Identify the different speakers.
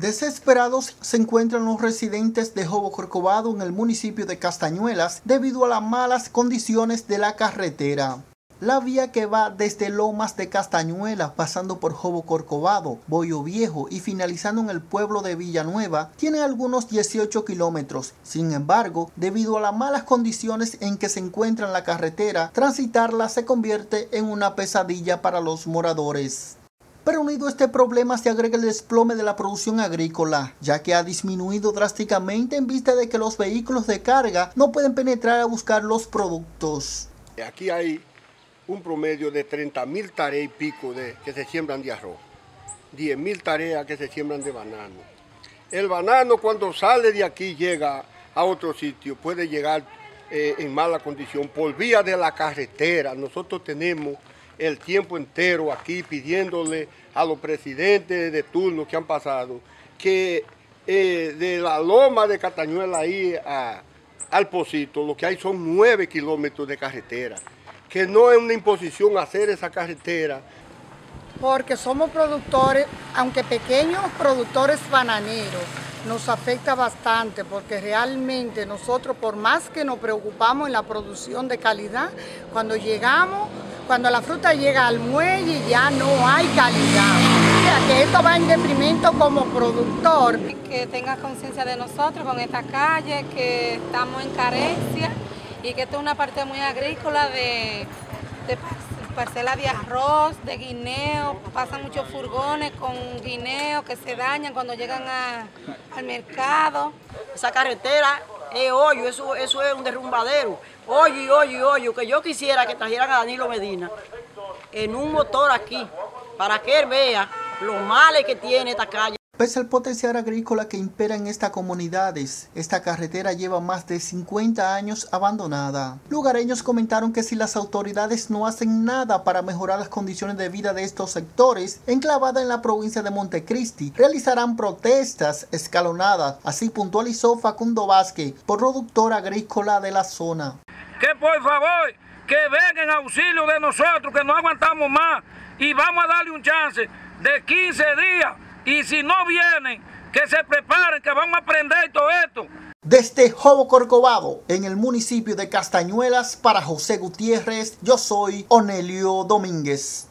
Speaker 1: Desesperados se encuentran los residentes de Jobo Corcovado en el municipio de Castañuelas debido a las malas condiciones de la carretera. La vía que va desde Lomas de Castañuelas pasando por Jobo Corcovado, Boyo Viejo y finalizando en el pueblo de Villanueva tiene algunos 18 kilómetros. Sin embargo, debido a las malas condiciones en que se encuentra la carretera, transitarla se convierte en una pesadilla para los moradores. Pero unido a este problema se agrega el desplome de la producción agrícola, ya que ha disminuido drásticamente en vista de que los vehículos de carga no pueden penetrar a buscar los productos.
Speaker 2: Aquí hay un promedio de 30 mil tareas y pico de, que se siembran de arroz, 10 mil tareas que se siembran de banano. El banano cuando sale de aquí llega a otro sitio, puede llegar eh, en mala condición por vía de la carretera. Nosotros tenemos el tiempo entero aquí pidiéndole a los presidentes de turno que han pasado que eh, de la loma de Catañuela ahí al Pocito lo que hay son nueve kilómetros de carretera, que no es una imposición hacer esa carretera.
Speaker 3: Porque somos productores, aunque pequeños productores bananeros, nos afecta bastante porque realmente nosotros por más que nos preocupamos en la producción de calidad, cuando llegamos cuando la fruta llega al muelle ya no hay calidad. O sea, que esto va en deprimento como productor.
Speaker 4: Que tenga conciencia de nosotros con esta calle, que estamos en carencia y que esto es una parte muy agrícola de, de parcela de arroz, de guineo, pasan muchos furgones con guineo que se dañan cuando llegan al mercado.
Speaker 5: Esa carretera es hoyo, eso, eso es un derrumbadero. Hoyo hoyo hoyo, que yo quisiera que trajeran a Danilo Medina en un motor aquí, para que él vea lo males que tiene esta calle.
Speaker 1: Pese al potencial agrícola que impera en estas comunidades, esta carretera lleva más de 50 años abandonada. Lugareños comentaron que si las autoridades no hacen nada para mejorar las condiciones de vida de estos sectores, enclavada en la provincia de Montecristi, realizarán protestas escalonadas, así puntualizó Facundo Vázquez, productor agrícola de la zona.
Speaker 6: Que por favor, que vengan auxilio de nosotros, que no aguantamos más, y vamos a darle un chance de 15 días y si no vienen, que se preparen, que vamos a aprender todo esto.
Speaker 1: Desde Jobo Corcovado, en el municipio de Castañuelas, para José Gutiérrez, yo soy Onelio Domínguez.